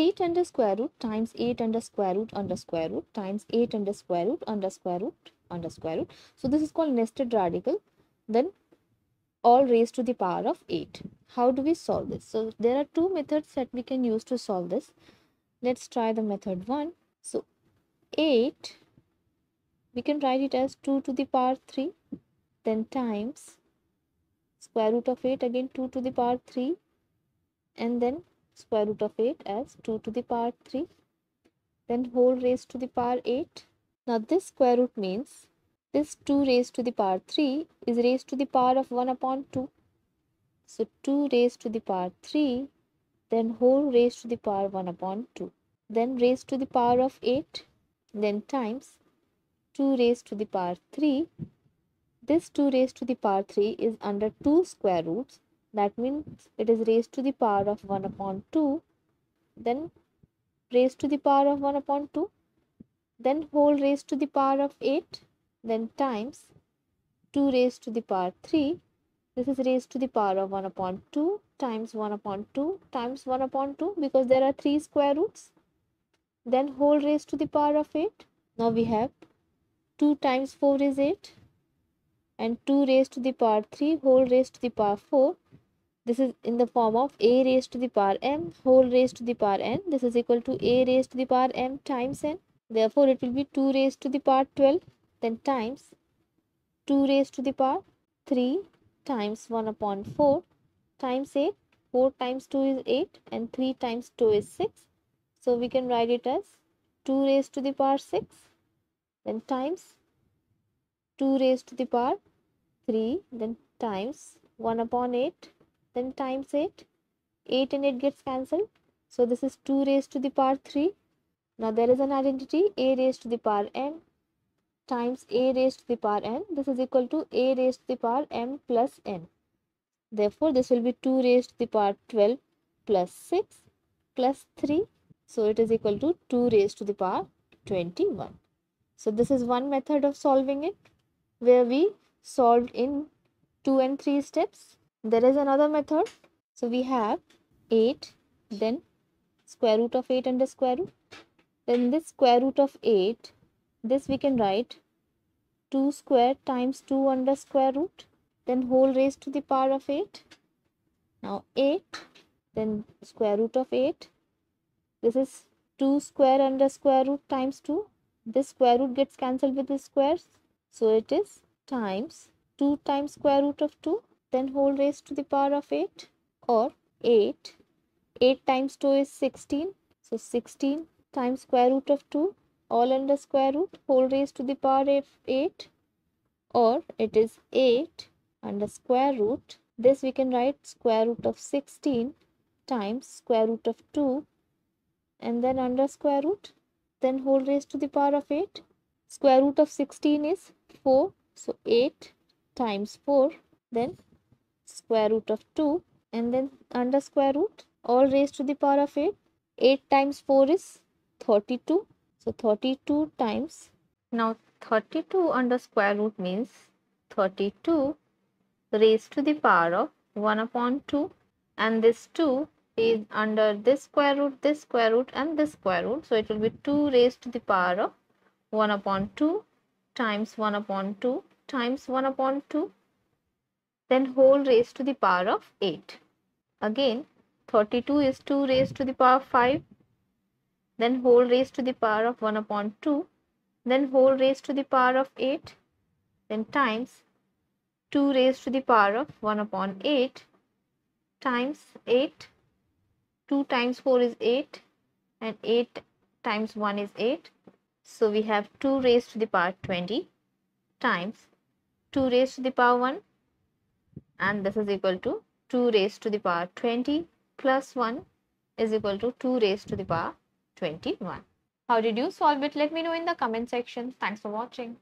8 under square root times 8 under square root under square root times 8 under square root under square root under square root. So this is called nested radical. Then all raised to the power of 8. How do we solve this? So there are two methods that we can use to solve this. Let's try the method 1. So 8, we can write it as 2 to the power 3, then times square root of 8 again 2 to the power 3 and then square root of 8 as 2 to the power 3 then whole raised to the power 8 now this square root means this 2 raised to the power 3 is raised to the power of 1 upon 2 so 2 raised to the power 3 then whole raised to the power 1 upon 2 then raised to the power of 8 then times 2 raised to the power 3 this 2 raised to the power 3 is under 2 square roots. That means it is raised to the power of 1 upon 2. Then raised to the power of 1 upon 2. Then whole raised to the power of 8. Then times 2 raised to the power 3. This is raised to the power of 1 upon 2 times 1 upon 2 times 1 upon 2 because there are 3 square roots. Then whole raised to the power of 8. Now we have 2 times 4 is 8 and 2 raised to the power 3 whole raised to the power 4 this is in the form of a raised to the power m whole raised to the power n. This is equal to a raised to the power m times n. Therefore it will be 2 raised to the power 12 then times 2 raised to the power 3 times 1 upon 4 times 8 4 times 2 is 8 and 3 times 2 is 6 so we can write it as 2 raised to the power 6 then times 2 raised to the power 3 then times 1 upon 8 times 8 8 and 8 gets cancelled. So this is 2 raised to the power 3 now there is an identity a raised to the power n times a raised to the power n. This is equal to a raised to the power m plus n. Therefore this will be 2 raised to the power 12 plus 6 plus 3 so it is equal to 2 raised to the power 21 so this is one method of solving it where we solved in 2 and 3 steps. There is another method. So we have 8 then square root of 8 under square root. Then this square root of 8 this we can write 2 square times 2 under square root then whole raised to the power of 8. Now 8 then square root of 8 this is 2 square under square root times 2 this square root gets cancelled with the squares so it is times 2 times square root of 2 then whole raised to the power of 8 or 8. 8 times 2 is 16. So 16 times square root of 2 all under square root whole raised to the power of 8 or it is 8 under square root. This we can write square root of 16 times square root of 2 and then under square root then whole raised to the power of 8 square root of 16 is 4 so 8 times 4 then square root of 2 and then under square root all raised to the power of 8 8 times 4 is 32 so 32 times. Now 32 under square root means 32 raised to the power of 1 upon 2 and this 2 is under this square root this square root and this square root. So it will be 2 raised to the power of 1 upon 2 times 1 upon 2 times 1 upon 2 then whole raised to the power of 8 again 32 is 2 raised to the power of 5 then whole raised to the power of 1 upon 2 then whole raised to the power of 8 then times 2 raised to the power of 1 upon 8 times 8 2 times 4 is 8 and 8 times 1 is 8 so we have 2 raised to the power 20 times 2 raised to the power 1 and this is equal to 2 raised to the power 20 plus 1 is equal to 2 raised to the power 21. How did you solve it? Let me know in the comment section. Thanks for watching.